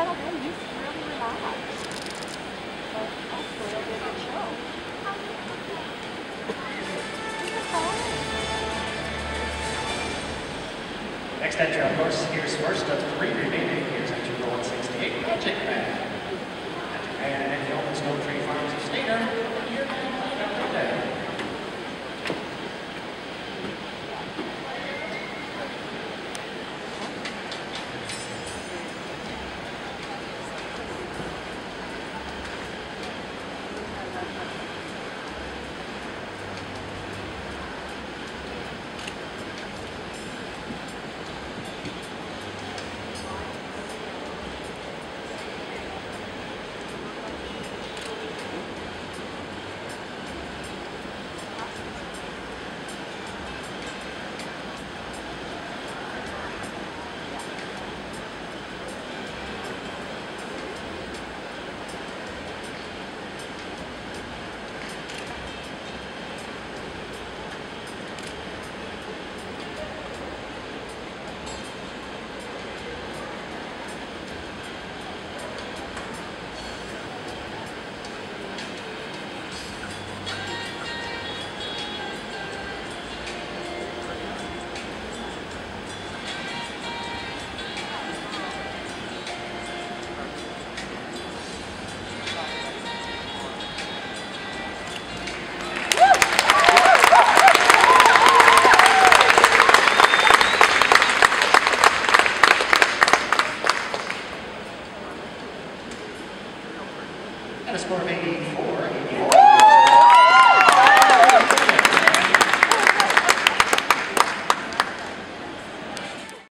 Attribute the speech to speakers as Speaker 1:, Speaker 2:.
Speaker 1: settle in. You really relax. So hopefully it'll be a good show.
Speaker 2: Next entry, of course, here's first of three remaining. Here's entry 168, Magic Man. Magic Man and the Open Snow Tree and a score of 84.